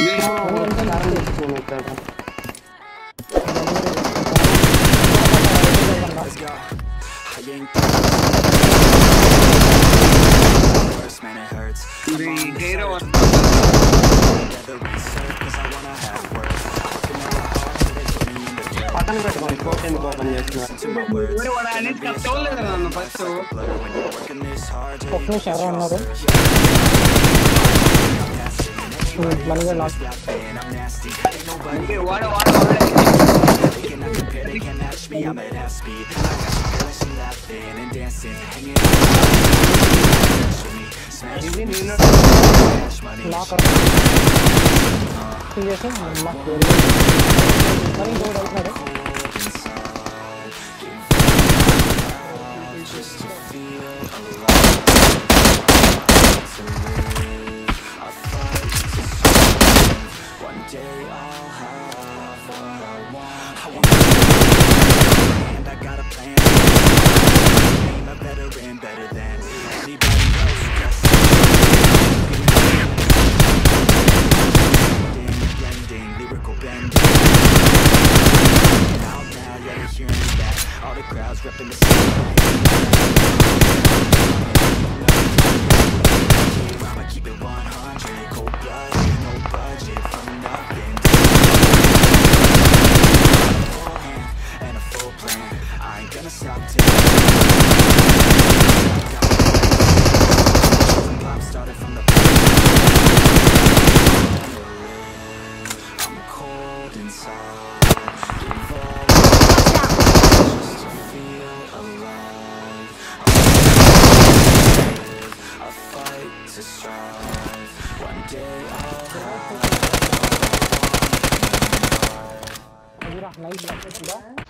Let's go. I ain't worse, man, it hurts. The data on together research, cause I wanna Manuga last. Lock up. Seriously, I'm not going to go outside. just to feel alive. day I'll have what I want. I want and I got a plan. I'm a veteran, better than anybody else. Just blending, blending, lyrical bending. Out now, hearing that. All the crowds repping the same Sudah, naik, berapa sudah.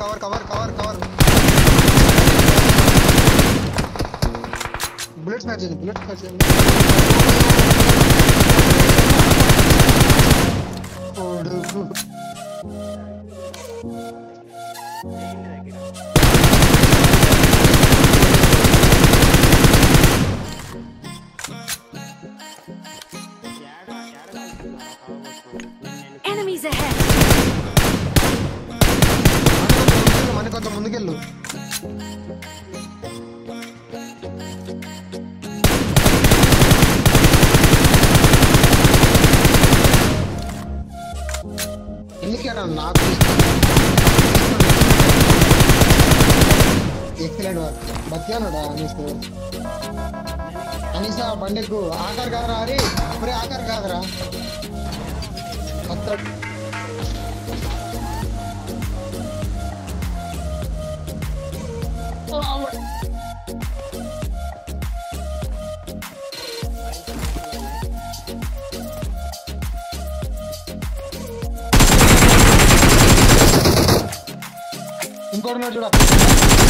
Cover cover cover cover bullets matching bullets matching ముందుకెళ్ళు. ఎందుకేనా నాకు excellent బతికానుడా నీకు? అనీసా బండికు ఆఖరు కాదురా అరే అప్పుడే ఆఖరు కాదురా. అత్తడు. Corner जुड़ा